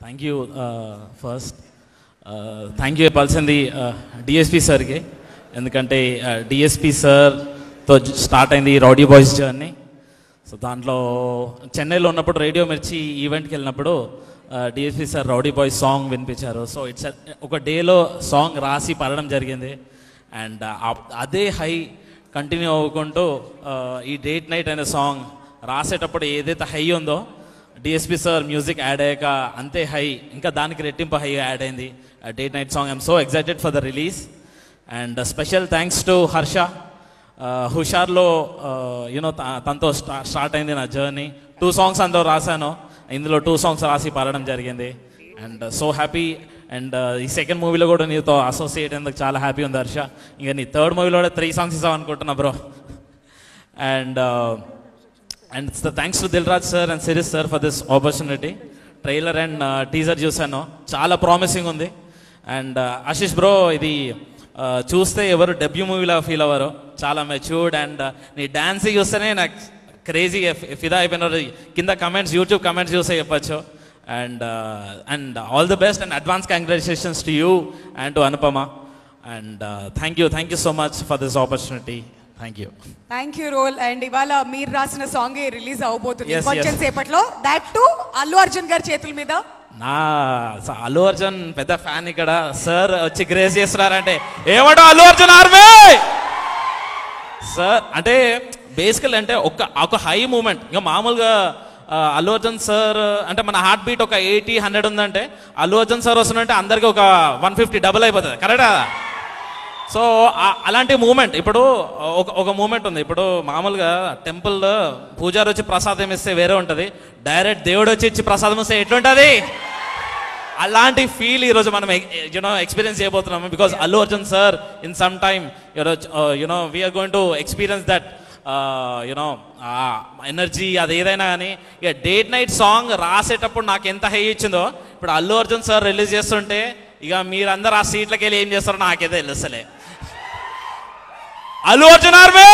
Thank you first thank you చెప్పాల్సింది DSP సార్కి ఎందుకంటే డిఎస్పి సార్తో స్టార్ట్ అయింది రౌడీ బాయ్స్ జర్నీ సో దాంట్లో చెన్నైలో ఉన్నప్పుడు రేడియో మిర్చి ఈవెంట్కి వెళ్ళినప్పుడు DSP sir rowdy boys song వినిపించారు. సో ఇట్స్ ఒక డేలో సాంగ్ రాసి పడడం జరిగింది. Uh, అండ్ అదే హై కంటిన్యూ అవ్వకుంటూ uh, ఈ డేట్ నైట్ అనే సాంగ్ రాసేటప్పుడు ఏదైతే హై ఉందో డిఎస్పి సార్ మ్యూజిక్ యాడ్ అయ్యాక అంతే హై ఇంకా దానికి రెట్టింపు హై యాడ్ అయింది. Date night song I'm so excited for the release and special thanks to Harsha హుషార్లో you know తనతో స్టా స్టార్ట్ అయింది నా జర్నీ టూ సాంగ్స్ అందులో రాశాను. ఇందులో టూ సాంగ్స్ రాసి పాడడం జరిగింది. అండ్ సో హ్యాపీ అండ్ ఈ సెకండ్ మూవీలో కూడా నీతో అసోసియేట్ అయ్యేందుకు చాలా హ్యాపీ ఉంది హర్ష. ఇంకా నీ థర్డ్ మూవీలో కూడా త్రీ సాంగ్స్ ఇస్తాం అనుకుంటున్నా bro and and thanks to Dil Raj sir and series sir for this opportunity trailer and teaser చూశాను. చాలా ప్రామిసింగ్ ఉంది. అండ్ ఆశీష్ బ్రో ఇది చూస్తే ఎవరు డెబ్యూ మూవీలా ఫీల్ అవ్వరు. చాలా మెచ్యూర్డ్ అండ్ నీ డ్యాన్స్ చూస్తేనే నాకు క్రేజీ ఫిదా అయిపోయినారు. కింద కమెంట్స్ యూట్యూబ్ కమెంట్స్ చూస్తే చెప్పచ్చు. And and all the best and advance congratulations to you and to Anupama and thank you thank you so much for this opportunity thank you thank you Roll and ఇవాళ మీరు రాసిన song release అవబోతుంది. కొంచెం. సేపట్లో. That to Allu Arjun గారి చేతుల మీద. నా అల్లు అర్జున్ పెద్ద ఫ్యాన్ ఇక్కడ. సార్ వచ్చి గ్రేస్ చేస్తున్నారంటే. ఏమంటో అల్లు అర్జున్ ఆర్మీ సార్ అంటే బేసికల్ అంటే ఒక ఒక హై మూమెంట్ ఇంకా మామూలుగా అల్లు అర్జున్ సార్ అంటే మన హార్ట్ బీట్ ఒక ఎయిటీ హండ్రెడ్ ఉందంటే అల్లు అర్జున్ సార్ వస్తుందంటే అందరికి ఒక వన్ ఫిఫ్టీ డబుల్ అయిపోతుంది. కరెక్టా సో అలాంటి మూమెంట్ ఇప్పుడు ఒక ఒక మూమెంట్ ఉంది. ఇప్పుడు మామూలుగా టెంపుల్లో పూజారి వచ్చి ప్రసాదం ఇస్తే వేరే ఉంటుంది. డైరెక్ట్ దేవుడు వచ్చి ఇచ్చి ప్రసాదం ఇస్తే ఎట్లుంటుంది? అలాంటి ఫీల్ ఈరోజు మనం యునో ఎక్స్పీరియన్స్ చేయబోతున్నాము. Because Allu Arjun sir in some time you know we are going to experience that you know energy అది ఏదైనా కానీ ఇక డేట్ నైట్ సాంగ్ రాసేటప్పుడు నాకు ఎంత హై ఇచ్చిందో ఇప్పుడు అల్లు అర్జున్ సార్ రిలీజ్ చేస్తుంటే ఇక మీరందరూ ఆ సీట్లకి వెళ్ళి ఏం చేస్తారో నాకైతే తెలుస్తలే. Allu Arjun army!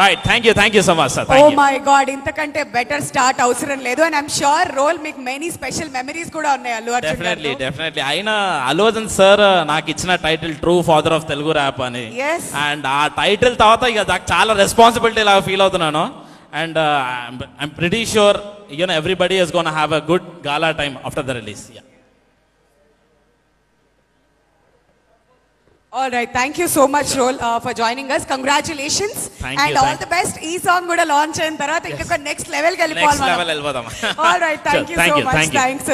Right thank you thank you so much sir oh you my god ఇంతకంటే బెటర్ స్టార్ట్ అవసరం లేదు అండ్ ఐమ్ షూర్ రోల్ మీకు మెనీ స్పెషల్ మెమరీస్ కూడా ఉన్నాయి అల్లు అర్జున్ డెఫినెట్లీ. డెఫినెట్లీ అయినా అల్లు అర్జున్ సార్ నాకు ఇచ్చిన title true father of Telugu rap అని. అండ్ ఆ టైటిల్ తర్వాత ఇక నాకు చాలా రెస్పాన్సిబిలిటీ లాగా ఫీల్ అవుతున్నాను. And I'm pretty sure you know everybody is gonna have a good gala time after the release all right thank you so much roll for joining us congratulations Thank you, and all the best ఈ song కూడా launch అయిన తర్వాత ఇంకొక next లెవెల్కి వెళ్ళిపోవాలి all right thank you so thank you, much thank you. Thanks